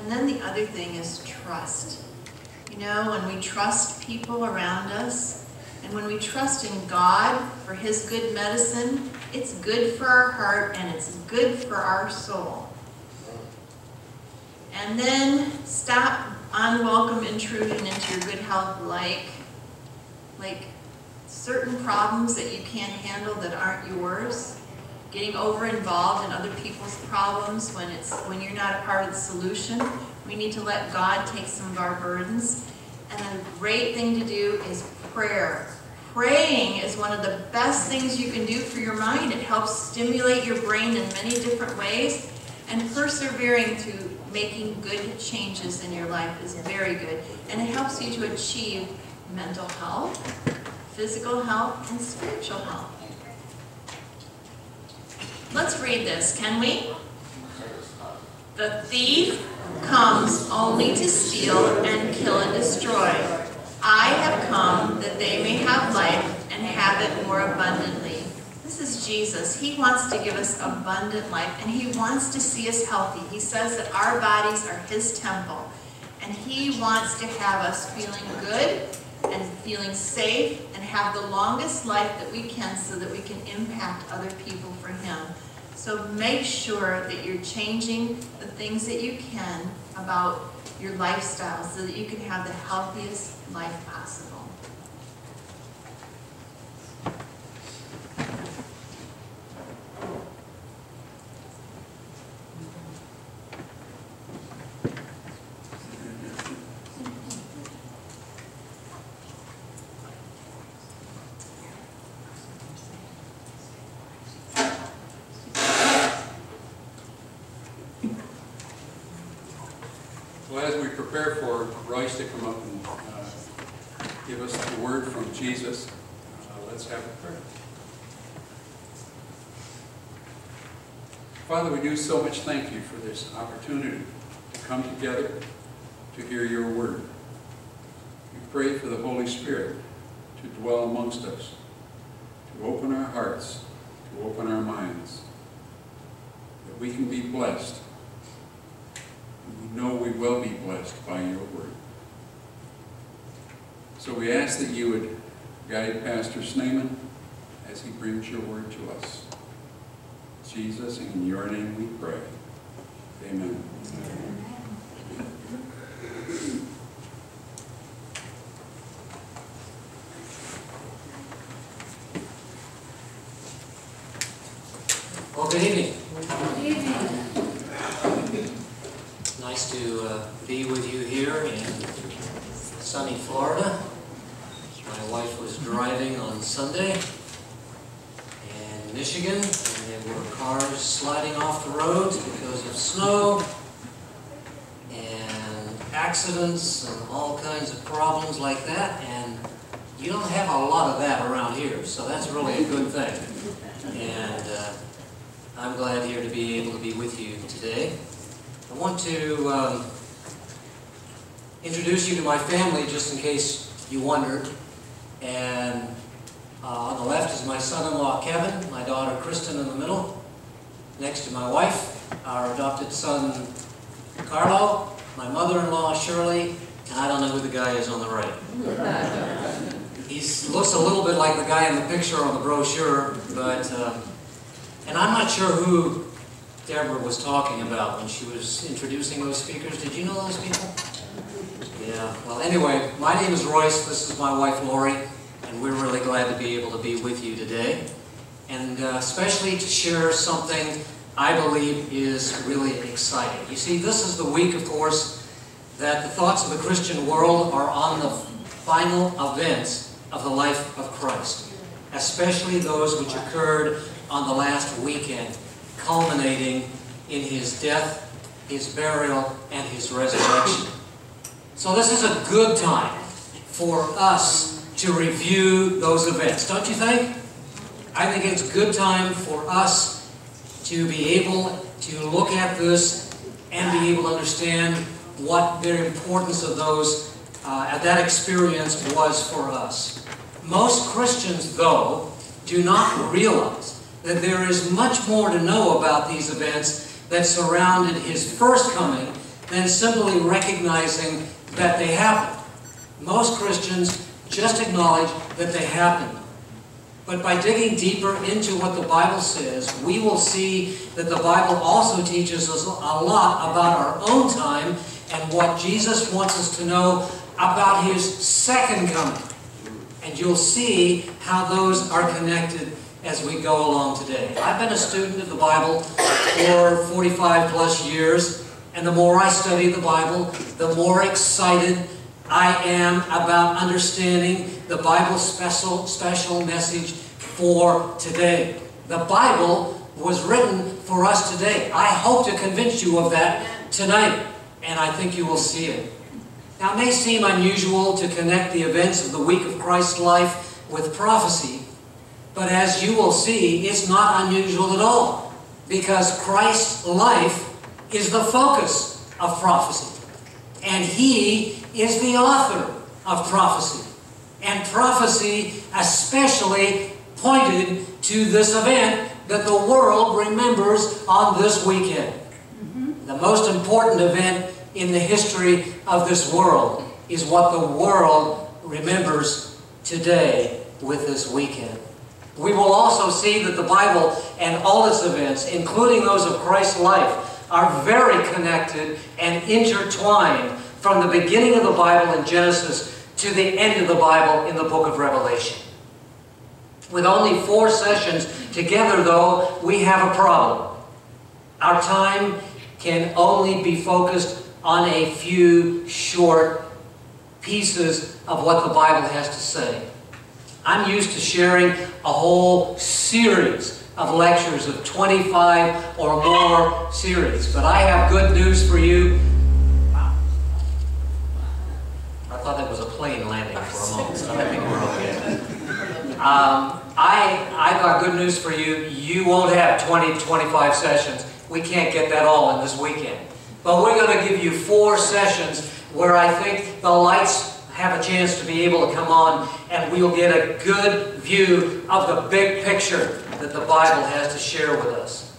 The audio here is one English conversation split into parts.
And then the other thing is trust. You know, when we trust people around us, and when we trust in God for His good medicine, it's good for our heart and it's good for our soul. And then stop unwelcome intrusion into your good health like, like certain problems that you can't handle that aren't yours getting over involved in other people's problems when it's when you're not a part of the solution. We need to let God take some of our burdens. And a great thing to do is prayer. Praying is one of the best things you can do for your mind. It helps stimulate your brain in many different ways. And persevering through making good changes in your life is very good. And it helps you to achieve mental health, physical health, and spiritual health. Let's read this, can we? The thief comes only to steal and kill and destroy. I have come that they may have life and have it more abundantly. This is Jesus. He wants to give us abundant life and he wants to see us healthy. He says that our bodies are his temple and he wants to have us feeling good and feeling safe have the longest life that we can so that we can impact other people for Him. So make sure that you're changing the things that you can about your lifestyle so that you can have the healthiest life possible. Well, as we prepare for Royce to come up and uh, give us the word from Jesus, uh, let's have a prayer. Father, we do so much thank you for this opportunity to come together to hear your word. We pray for the Holy Spirit to dwell amongst us, to open our hearts, to open our minds, that we can be blessed know we will be blessed by your word. So we ask that you would guide Pastor Schneeman as he brings your word to us. Jesus, in your name we pray. Amen. Well, good evening. Good evening. Nice to uh, be with you here in sunny Florida. My wife was driving on Sunday in Michigan, and there were cars sliding off the roads because of snow and accidents and all kinds of problems like that. And you don't have a lot of that around here, so that's really a good thing. And uh, I'm glad here to be able to be with you today. I want to um, introduce you to my family just in case you wondered. And uh, on the left is my son-in-law Kevin, my daughter Kristen in the middle. Next to my wife, our adopted son Carlo, my mother-in-law Shirley, and I don't know who the guy is on the right. He looks a little bit like the guy in the picture on the brochure, but, uh, and I'm not sure who Deborah was talking about when she was introducing those speakers. Did you know those people? Yeah, well anyway, my name is Royce, this is my wife Lauri, and we're really glad to be able to be with you today. And uh, especially to share something I believe is really exciting. You see, this is the week, of course, that the thoughts of the Christian world are on the final events of the life of Christ, especially those which occurred on the last weekend culminating in his death, his burial, and his resurrection. So this is a good time for us to review those events, don't you think? I think it's a good time for us to be able to look at this and be able to understand what the importance of those, uh, that experience was for us. Most Christians, though, do not realize that there is much more to know about these events that surrounded his first coming than simply recognizing that they happened. Most Christians just acknowledge that they happened. But by digging deeper into what the Bible says, we will see that the Bible also teaches us a lot about our own time and what Jesus wants us to know about His second coming. And you'll see how those are connected as we go along today. I've been a student of the Bible for 45 plus years, and the more I study the Bible, the more excited I am about understanding the Bible's special, special message for today. The Bible was written for us today. I hope to convince you of that tonight, and I think you will see it. Now, it may seem unusual to connect the events of the week of Christ's life with prophecy, but as you will see, it's not unusual at all, because Christ's life is the focus of prophecy, and He is the author of prophecy. And prophecy especially pointed to this event that the world remembers on this weekend. Mm-hmm. The most important event in the history of this world is what the world remembers today with this weekend. We will also see that the Bible and all its events, including those of Christ's life, are very connected and intertwined from the beginning of the Bible in Genesis to the end of the Bible in the book of Revelation. With only four sessions together, though, we have a problem. Our time can only be focused on a few short pieces of what the Bible has to say. I'm used to sharing a whole series of lectures of 25 or more series, but I have good news for you. I thought that was a plane landing for a moment, I think we're okay. Um, I, I've got good news for you. You won't have 20, to 25 sessions. We can't get that all in this weekend. But we're going to give you four sessions where I think the lights have a chance to be able to come on and we'll get a good view of the big picture that the Bible has to share with us.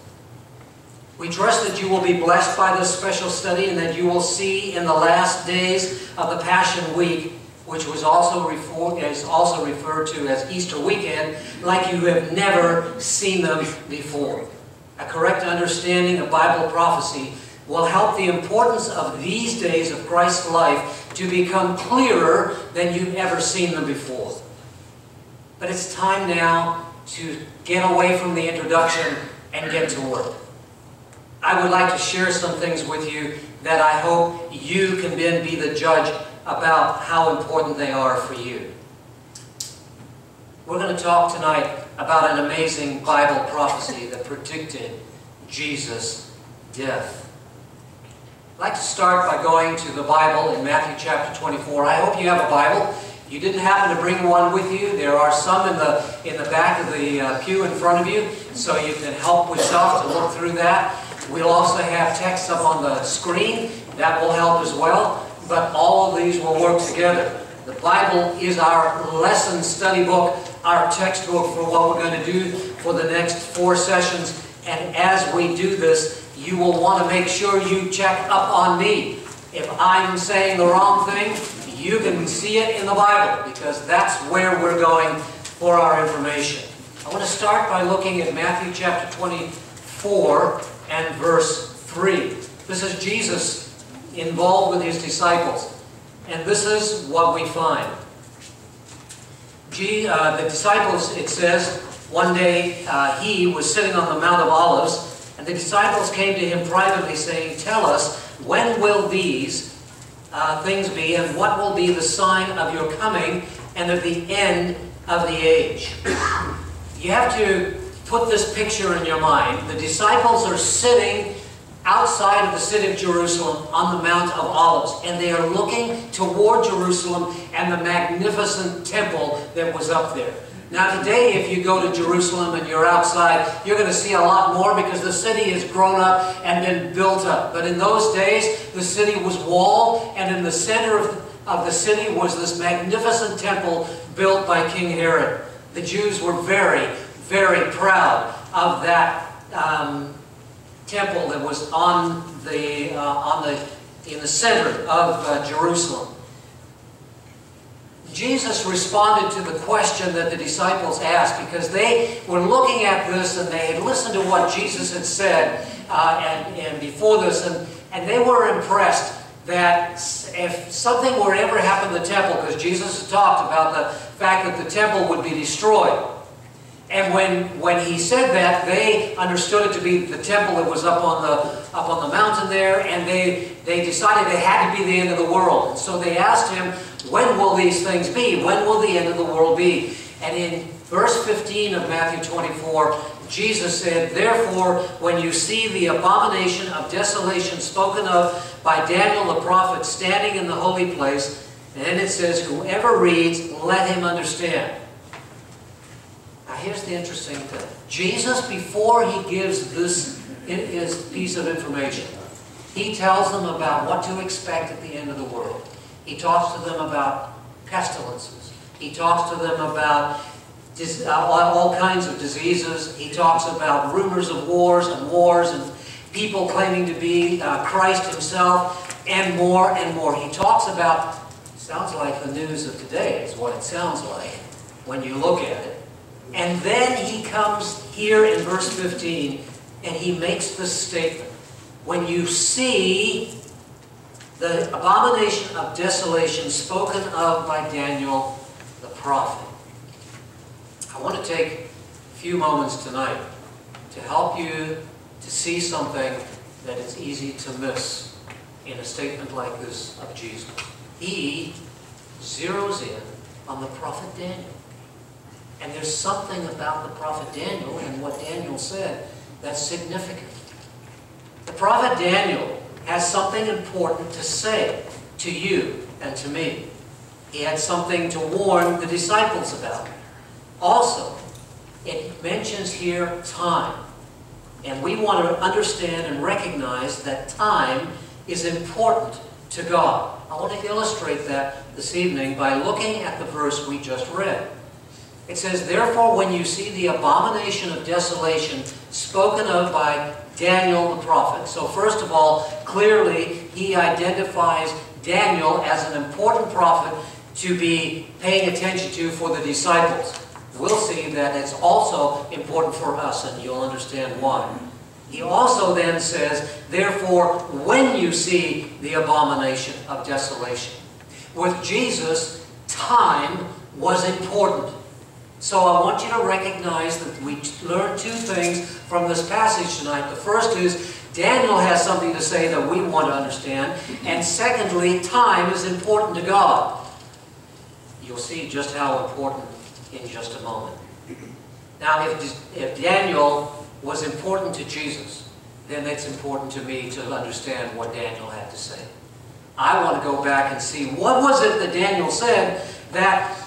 We trust that you will be blessed by this special study and that you will see in the last days of the Passion Week, which was also refer- is also referred to as Easter weekend, like you have never seen them before. A correct understanding of Bible prophecy will help the importance of these days of Christ's life to become clearer than you've ever seen them before. But it's time now to get away from the introduction and get to work. I would like to share some things with you that I hope you can then be the judge about how important they are for you. We're going to talk tonight about an amazing Bible prophecy that predicted Jesus' death. I'd like to start by going to the Bible in Matthew chapter 24. I hope you have a Bible. You didn't happen to bring one with you. There are some in the in the back of the uh, pew in front of you, so you can help yourself to look through that. We'll also have text up on the screen. That will help as well. But all of these will work together. The Bible is our lesson study book, our textbook for what we're going to do for the next four sessions. And as we do this, you will want to make sure you check up on me. If I'm saying the wrong thing, you can see it in the Bible because that's where we're going for our information. I want to start by looking at Matthew chapter 24 and verse 3. This is Jesus involved with his disciples. And this is what we find. Uh, the disciples, it says, one day uh, he was sitting on the Mount of Olives, and the disciples came to him privately, saying, Tell us, when will these uh, things be, and what will be the sign of your coming and of the end of the age? You have to put this picture in your mind. The disciples are sitting outside of the city of Jerusalem on the Mount of Olives, and they are looking toward Jerusalem and the magnificent temple that was up there. Now today, if you go to Jerusalem and you're outside, you're going to see a lot more because the city has grown up and been built up. But in those days, the city was walled, and in the center of, of the city was this magnificent temple built by King Herod. The Jews were very, very proud of that um, temple that was on the, uh, on the in the center of uh, Jerusalem. Jesus responded to the question that the disciples asked because they were looking at this and they had listened to what Jesus had said uh, and, and before this, and, and they were impressed that if something were to ever happen to the temple, because Jesus had talked about the fact that the temple would be destroyed. And when, when he said that, they understood it to be the temple that was up on the, up on the mountain there, and they, they decided it had to be the end of the world. And so they asked him, when will these things be? When will the end of the world be? And in verse 15 of Matthew 24, Jesus said, Therefore, when you see the abomination of desolation spoken of by Daniel the prophet standing in the holy place, and then it says, Whoever reads, let him understand. Here's the interesting thing. Jesus, before he gives this his piece of information, he tells them about what to expect at the end of the world. He talks to them about pestilences. He talks to them about uh, all kinds of diseases. He talks about rumors of wars and wars and people claiming to be uh, Christ himself and more and more. He talks about, sounds like the news of today is what it sounds like when you look at it. And then he comes here in verse 15 and he makes this statement. When you see the abomination of desolation spoken of by Daniel the prophet, I want to take a few moments tonight to help you to see something that is easy to miss in a statement like this of Jesus. He zeroes in on the prophet Daniel. And there's something about the prophet Daniel and what Daniel said that's significant. The prophet Daniel has something important to say to you and to me. He had something to warn the disciples about. Also, it mentions here time. And we want to understand and recognize that time is important to God. I want to illustrate that this evening by looking at the verse we just read. It says, Therefore, when you see the abomination of desolation spoken of by Daniel the prophet. So first of all, clearly he identifies Daniel as an important prophet to be paying attention to for the disciples we'll see that it's also important for us, and you'll understand why. He also then says, therefore, when you see the abomination of desolation. With Jesus, time was important. So I want you to recognize that we learn two things from this passage tonight. The first is Daniel has something to say that we want to understand. And secondly, time is important to God. You'll see just how important in just a moment. Now, if, if Daniel was important to Jesus, then it's important to me to understand what Daniel had to say. I want to go back and see what was it that Daniel said that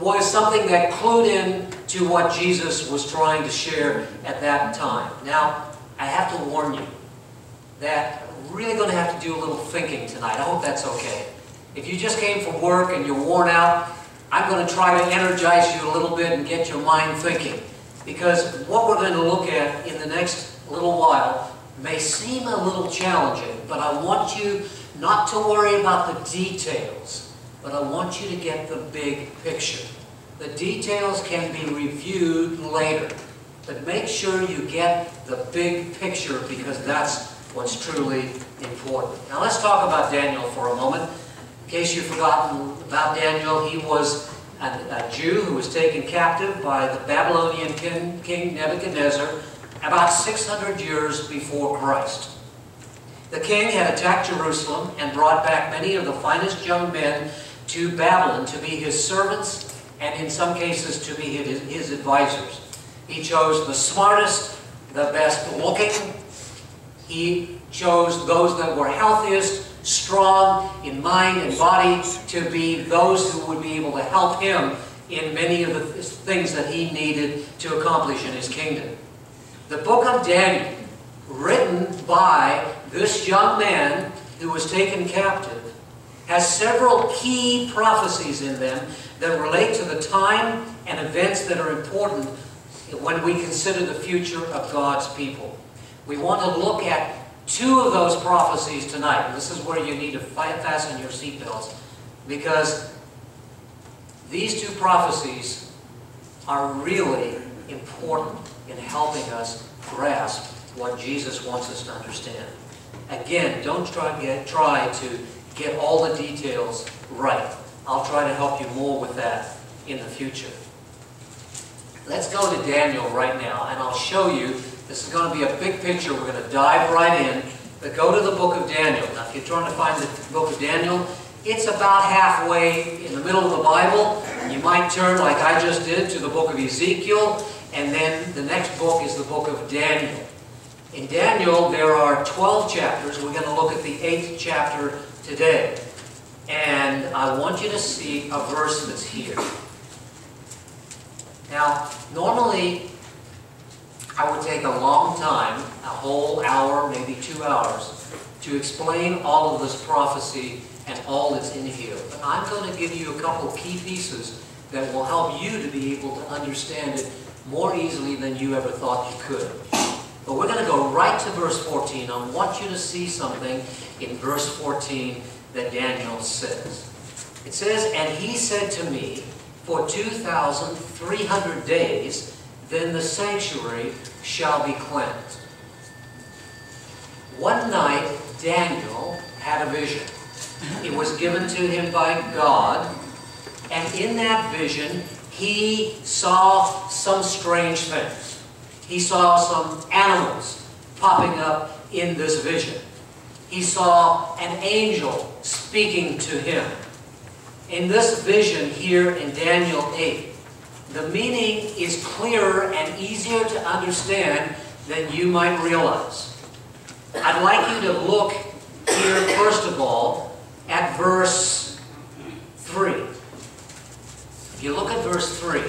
was something that clued in to what Jesus was trying to share at that time. Now, I have to warn you that I'm really going to have to do a little thinking tonight. I hope that's okay. If you just came from work and you're worn out, I'm going to try to energize you a little bit and get your mind thinking. Because what we're going to look at in the next little while may seem a little challenging, but I want you not to worry about the details, but I want you to get the big picture. The details can be reviewed later, but make sure you get the big picture because that's what's truly important. Now let's talk about Daniel for a moment. In case you've forgotten about Daniel, he was a, a Jew who was taken captive by the Babylonian king, king Nebuchadnezzar about 600 years before Christ. The king had attacked Jerusalem and brought back many of the finest young men to Babylon to be his servants and in some cases to be his, his advisors. He chose the smartest, the best looking. He chose those that were healthiest, strong in mind and body to be those who would be able to help him in many of the things that he needed to accomplish in his kingdom. The book of Daniel, written by this young man who was taken captive, has several key prophecies in them that relate to the time and events that are important when we consider the future of God's people. We want to look at two of those prophecies tonight. This is where you need to fasten your seatbelts because these two prophecies are really important in helping us grasp what Jesus wants us to understand. Again, don't try, get, try to get all the details right. I'll try to help you more with that in the future. Let's go to Daniel right now, and I'll show you. This is going to be a big picture. We're going to dive right in. But go to the book of Daniel. Now, if you're trying to find the book of Daniel, it's about halfway in the middle of the Bible. You might turn, like I just did, to the book of Ezekiel, and then the next book is the book of Daniel. In Daniel, there are 12 chapters. We're going to look at the eighth chapter today. And I want you to see a verse that's here. Now, normally, I would take a long time, a whole hour, maybe two hours, to explain all of this prophecy and all that's in here. But I'm going to give you a couple key pieces that will help you to be able to understand it more easily than you ever thought you could. But we're going to go right to verse 14. I want you to see something in verse 14 that Daniel says. It says, And he said to me, For 2,300 days, then the sanctuary shall be cleansed. One night, Daniel had a vision. It was given to him by God, and in that vision, he saw some strange things. He saw some animals popping up in this vision. He saw an angel speaking to him. In this vision here in Daniel 8, the meaning is clearer and easier to understand than you might realize. I'd like you to look here, first of all, at verse 3. If you look at verse 3,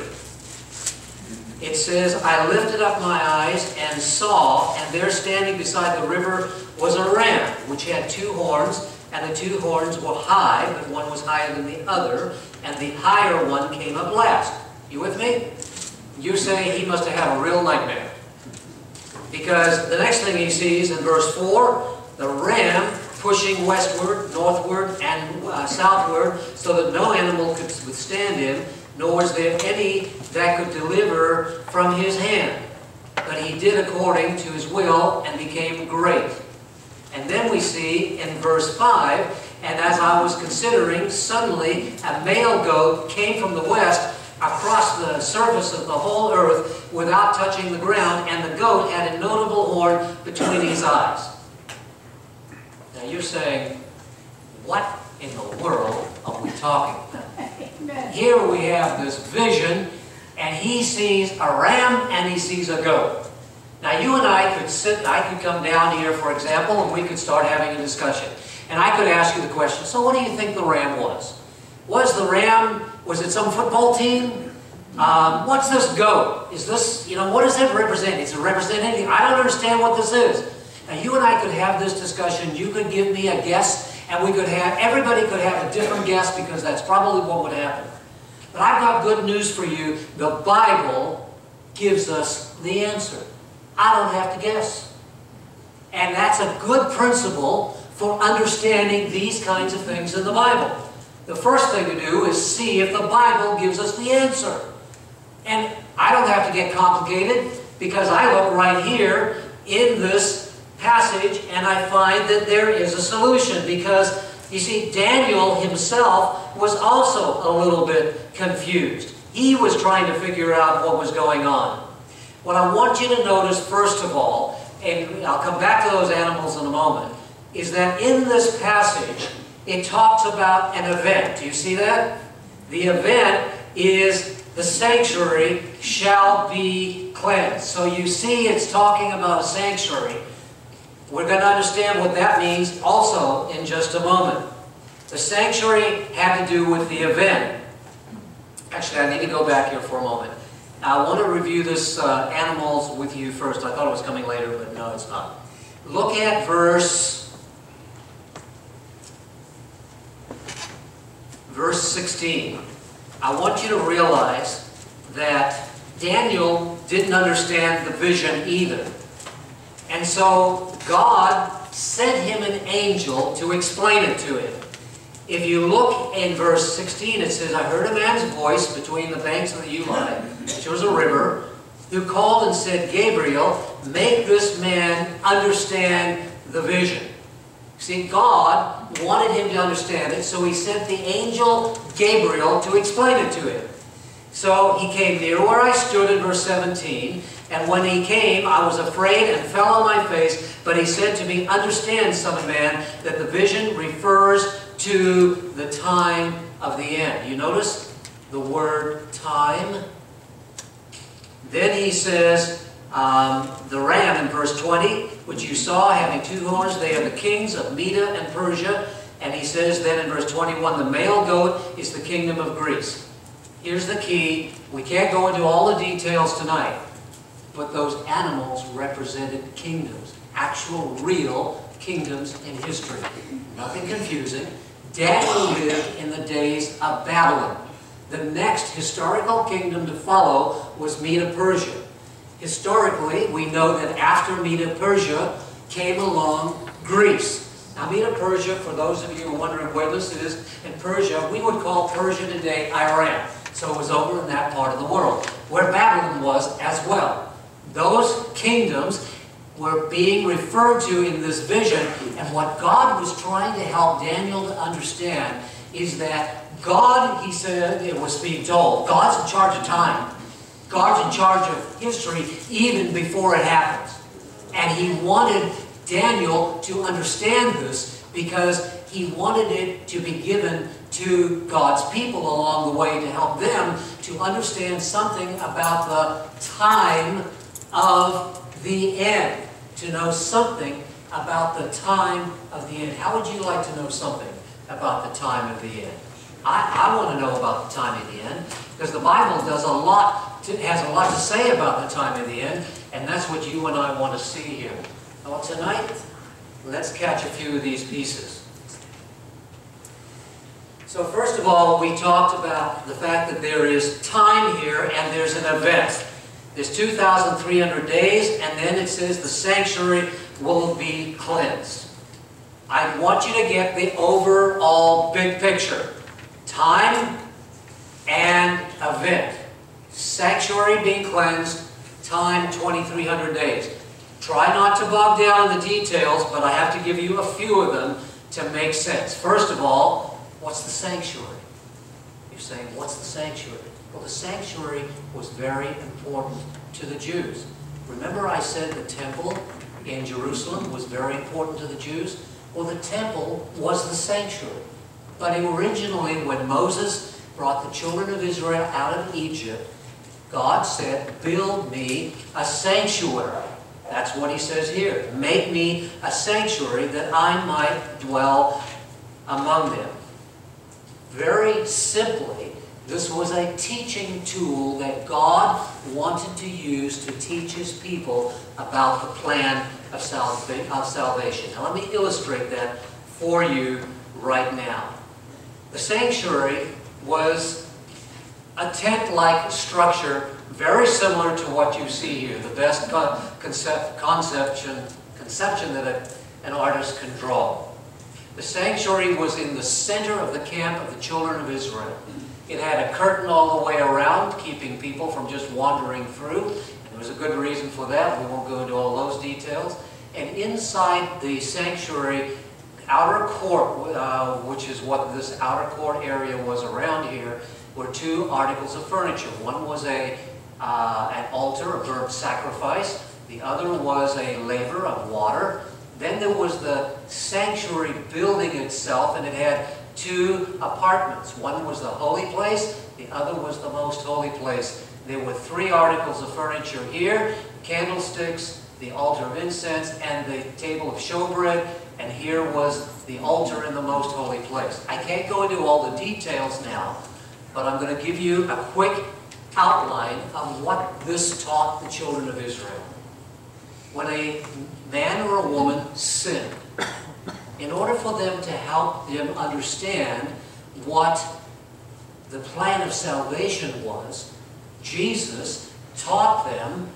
it says, I lifted up my eyes and saw, and there standing beside the river was a ram, which had two horns, and the two horns were high, but one was higher than the other, and the higher one came up last. You with me? You say he must have had a real nightmare. Because the next thing he sees in verse 4, the ram pushing westward, northward, and uh, southward, so that no animal could withstand him, nor was there any that could deliver from his hand. But he did according to his will and became great. And then we see in verse 5, and as I was considering, suddenly a male goat came from the west across the surface of the whole earth without touching the ground, and the goat had a notable horn between his eyes. Now you're saying, what in the world are we talking about? Here we have this vision, and he sees a ram and he sees a goat. Now you and I could sit, I could come down here, for example, and we could start having a discussion. And I could ask you the question, so what do you think the ram was? Was the ram, was it some football team? Um, what's this goat? Is this, you know, what does it represent? Does it represent anything? I don't understand what this is. Now you and I could have this discussion, you could give me a guess, and we could have, everybody could have a different guess because that's probably what would happen. But I've got good news for you. The Bible gives us the answer. I don't have to guess. And that's a good principle for understanding these kinds of things in the Bible. The first thing to do is see if the Bible gives us the answer. And I don't have to get complicated because I look right here in this passage and I find that there is a solution because you see, Daniel himself was also a little bit confused. He was trying to figure out what was going on. What I want you to notice, first of all, and I'll come back to those animals in a moment, is that in this passage, it talks about an event. Do you see that? The event is the sanctuary shall be cleansed. So you see it's talking about a sanctuary. We're going to understand what that means also in just a moment. The sanctuary had to do with the event. Actually, I need to go back here for a moment. I want to review this uh, animals with you first. I thought it was coming later, but no, it's not. Look at verse verse 16. I want you to realize that Daniel didn't understand the vision either. And so God sent him an angel to explain it to him. If you look in verse 16, it says, I heard a man's voice between the banks of the Ulai, which was a river, who called and said, Gabriel, make this man understand the vision. See, God wanted him to understand it, so he sent the angel Gabriel to explain it to him. So he came near where I stood in verse 17, and when he came, I was afraid and fell on my face. But he said to me, Understand, Son of Man, that the vision refers to the time of the end. You notice the word time? Then he says, um, the ram in verse 20, which you saw having two horns, they are the kings of Media and Persia. And he says then in verse 21, the male goat is the kingdom of Greece. Here's the key. We can't go into all the details tonight, but those animals represented kingdoms, actual, real kingdoms in history. Nothing confusing. Daniel lived in the days of Babylon. The next historical kingdom to follow was Medo-Persia. Historically, we know that after Medo-Persia came along Greece. Now, Medo-Persia, for those of you who are wondering where this is, in Persia, we would call Persia today Iran. So it was over in that part of the world, where Babylon was as well. Those kingdoms were being referred to in this vision, and what God was trying to help Daniel to understand is that God, he said, it was being told, God's in charge of time. God's in charge of history even before it happens. And he wanted Daniel to understand this because he wanted it to be given to God's people along the way to help them to understand something about the time of the end. To know something about the time of the end. How would you like to know something about the time of the end? I, I want to know about the time of the end because the Bible does a lot, to, has a lot to say about the time of the end, and that's what you and I want to see here. Well, tonight, let's catch a few of these pieces. So first of all, we talked about the fact that there is time here and there's an event. There's 2,300 days, and then it says the sanctuary will be cleansed. I want you to get the overall big picture. Time and event. Sanctuary being cleansed, time 2,300 days. Try not to bog down in the details, but I have to give you a few of them to make sense. First of all, what's the sanctuary? You're saying, what's the sanctuary? Well, the sanctuary was very important to the Jews. Remember I said the temple in Jerusalem was very important to the Jews? Well, the temple was the sanctuary. But originally, when Moses brought the children of Israel out of Egypt, God said, build me a sanctuary. That's what he says here. Make me a sanctuary that I might dwell among them. Very simply, this was a teaching tool that God wanted to use to teach his people about the plan of, salvation. Now let me illustrate that for you right now. The sanctuary was a tent-like structure very similar to what you see here, the best concept, conception, conception that a, an artist can draw. The sanctuary was in the center of the camp of the children of Israel. It had a curtain all the way around, keeping people from just wandering through. There was a good reason for that. We won't go into all those details. And inside the sanctuary, outer court, uh, which is what this outer court area was around here, were two articles of furniture. One was a uh, an altar, a burnt sacrifice. The other was a laver of water. Then there was the sanctuary building itself, and it had two apartments. One was the holy place, the other was the most holy place. There were three articles of furniture here, candlesticks, the altar of incense, and the table of showbread, and here was the altar in the most holy place. I can't go into all the details now, but I'm going to give you a quick outline of what this taught the children of Israel. When a man or a woman sinned, in order for them to help them understand what the plan of salvation was, Jesus taught them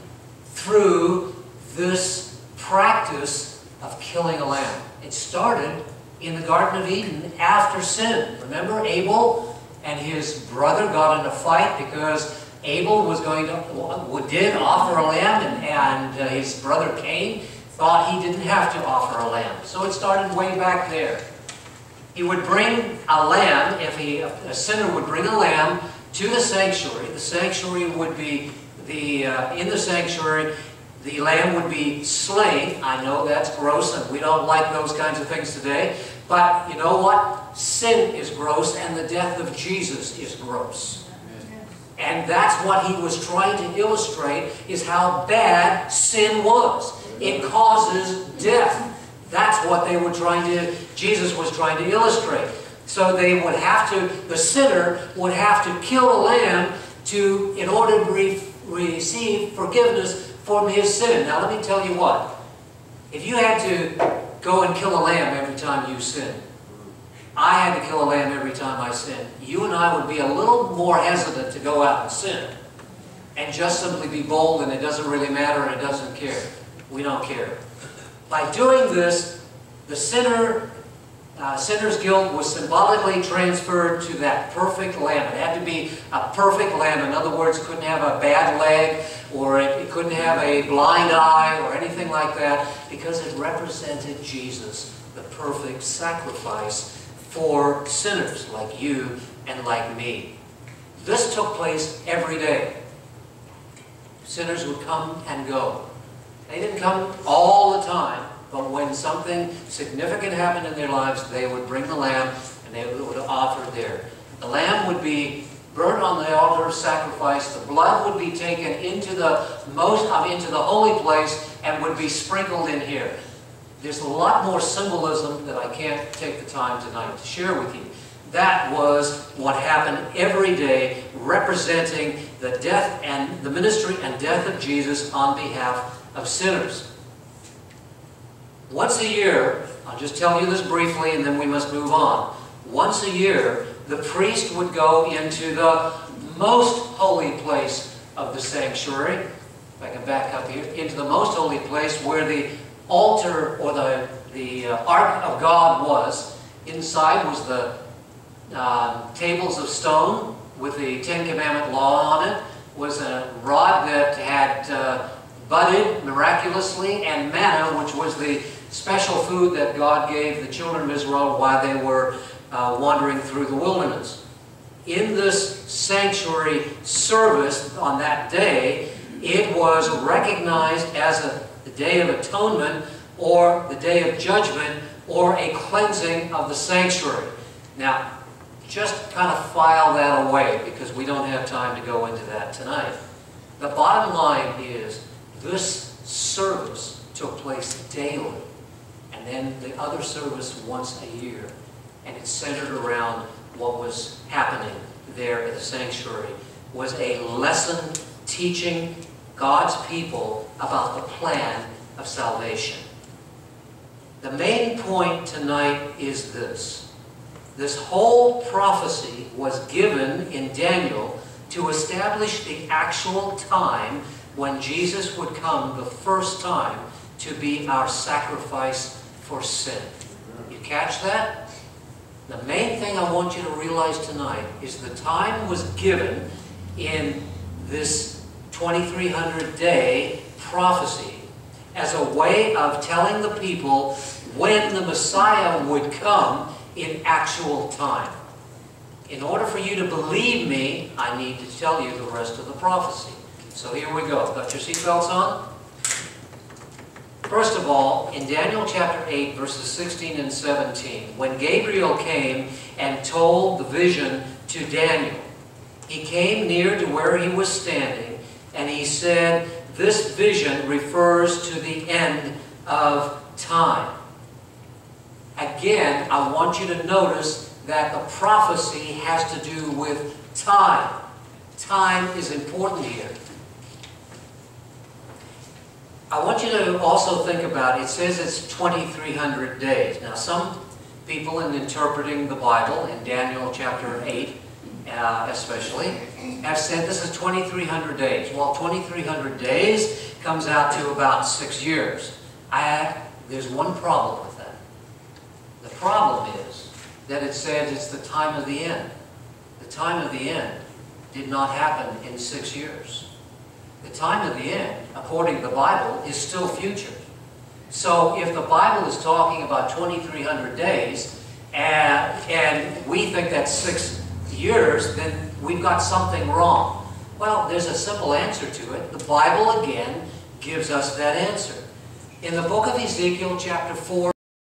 through this practice of killing a lamb. It started in the Garden of Eden after sin. Remember Abel and his brother got in a fight because Abel was going to, did offer a lamb and, and uh, his brother Cain thought he didn't have to offer a lamb. So it started way back there. He would bring a lamb, if he, a sinner would bring a lamb to the sanctuary. The sanctuary would be, the uh, in the sanctuary, the lamb would be slain. I know that's gross and we don't like those kinds of things today. But you know what? Sin is gross and the death of Jesus is gross. And that's what he was trying to illustrate is how bad sin was. It causes death. That's what they were trying to, Jesus was trying to illustrate. So they would have to, the sinner would have to kill a lamb to, in order to re, receive forgiveness from his sin. Now let me tell you what. If you had to go and kill a lamb every time you sin, I had to kill a lamb every time I sin. You and I would be a little more hesitant to go out and sin. And just simply be bold and it doesn't really matter and it doesn't care. We don't care. By doing this, the sinner, uh, sinner's guilt was symbolically transferred to that perfect lamb. It had to be a perfect lamb. In other words, it couldn't have a bad leg or it, it couldn't have a blind eye or anything like that because it represented Jesus, the perfect sacrifice for sinners like you and like me. This took place every day. Sinners would come and go. They didn't come all the time, but when something significant happened in their lives, they would bring the lamb and they would offer there. The lamb would be burnt on the altar of sacrifice. The blood would be taken into the most uh, into the holy place and would be sprinkled in here. There's a lot more symbolism that I can't take the time tonight to share with you. That was what happened every day, representing the death and the ministry and death of Jesus on behalf of sinners. Once a year, I'll just tell you this briefly and then we must move on. Once a year, the priest would go into the most holy place of the sanctuary. If I can back up here, into the most holy place where the altar or the, the uh, Ark of God was. Inside was the uh, tables of stone with the Ten Commandment law on it, was a rod that had uh, budded miraculously, and manna, which was the special food that God gave the children of Israel while they were uh, wandering through the wilderness. In this sanctuary service on that day, it was recognized as a the Day of Atonement or the Day of Judgment or a cleansing of the sanctuary. Now, just kind of file that away because we don't have time to go into that tonight. The bottom line is this service took place daily and then the other service once a year. And it centered around what was happening there at the sanctuary was a lesson teaching God's people about the plan of salvation. The main point tonight is this. This whole prophecy was given in Daniel to establish the actual time when Jesus would come the first time to be our sacrifice for sin. You catch that? The main thing I want you to realize tonight is the time was given in this 2300 day prophecy as a way of telling the people when the Messiah would come in actual time. In order for you to believe me, I need to tell you the rest of the prophecy. So here we go. Got your seatbelts on? First of all, in Daniel chapter 8, verses 16 and 17, when Gabriel came and told the vision to Daniel, he came near to where he was standing, and he said, This vision refers to the end of time. Again, I want you to notice that the prophecy has to do with time. Time is important here. I want you to also think about, it says it's 2,300 days. Now some people in interpreting the Bible, in Daniel chapter 8 uh, especially, have said this is 2,300 days. Well, 2,300 days comes out to about six years. I There's one problem with that. The problem is that it says it's the time of the end. The time of the end did not happen in six years. The time of the end, according to the Bible, is still future. So if the Bible is talking about 2,300 days, and, and we think that's six years, then we've got something wrong. Well, there's a simple answer to it. The Bible, again, gives us that answer. In the book of Ezekiel, chapter 4,